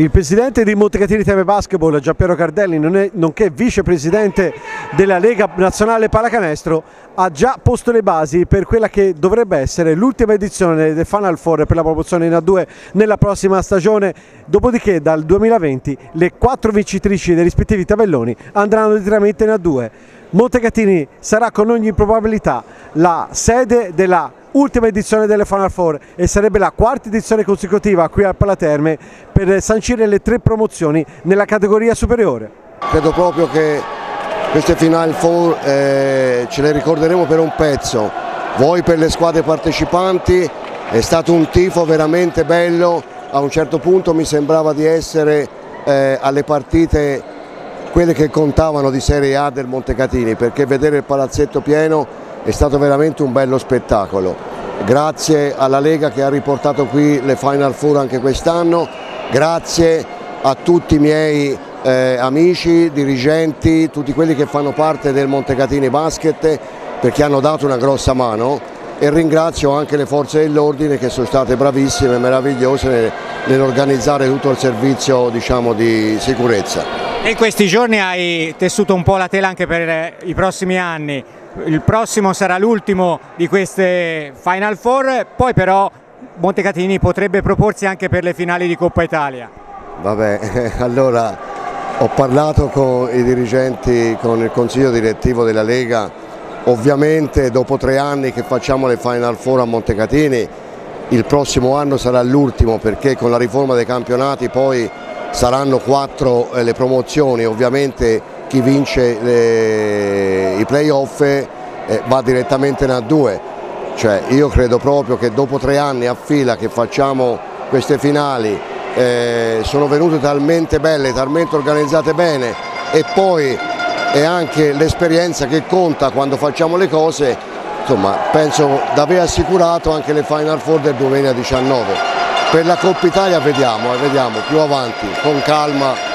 Il presidente di Montecatini Teve Basketball, Giampiero Cardelli, nonché vicepresidente della Lega Nazionale Pallacanestro, ha già posto le basi per quella che dovrebbe essere l'ultima edizione del Final Four per la promozione in A2 nella prossima stagione. Dopodiché dal 2020 le quattro vincitrici dei rispettivi tabelloni andranno direttamente in A2. Montecatini sarà con ogni probabilità la sede della ultima edizione delle Final Four e sarebbe la quarta edizione consecutiva qui al Palaterme per sancire le tre promozioni nella categoria superiore. Credo proprio che queste Final Four eh, ce le ricorderemo per un pezzo, voi per le squadre partecipanti, è stato un tifo veramente bello, a un certo punto mi sembrava di essere eh, alle partite quelle che contavano di Serie A del Montecatini perché vedere il palazzetto pieno è stato veramente un bello spettacolo. Grazie alla Lega che ha riportato qui le Final Four anche quest'anno, grazie a tutti i miei eh, amici, dirigenti, tutti quelli che fanno parte del Montecatini Basket perché hanno dato una grossa mano e ringrazio anche le forze dell'ordine che sono state bravissime e meravigliose nell'organizzare tutto il servizio diciamo, di sicurezza. In questi giorni hai tessuto un po' la tela anche per i prossimi anni, il prossimo sarà l'ultimo di queste Final Four, poi però Montecatini potrebbe proporsi anche per le finali di Coppa Italia. Vabbè, allora ho parlato con i dirigenti, con il consiglio direttivo della Lega, ovviamente dopo tre anni che facciamo le Final Four a Montecatini, il prossimo anno sarà l'ultimo perché con la riforma dei campionati poi saranno quattro eh, le promozioni, ovviamente chi vince le, i playoff eh, va direttamente in A2, cioè io credo proprio che dopo tre anni a fila che facciamo queste finali eh, sono venute talmente belle, talmente organizzate bene e poi è anche l'esperienza che conta quando facciamo le cose, insomma penso di aver assicurato anche le Final Four del 2019. Per la Coppa Italia vediamo, eh, vediamo più avanti, con calma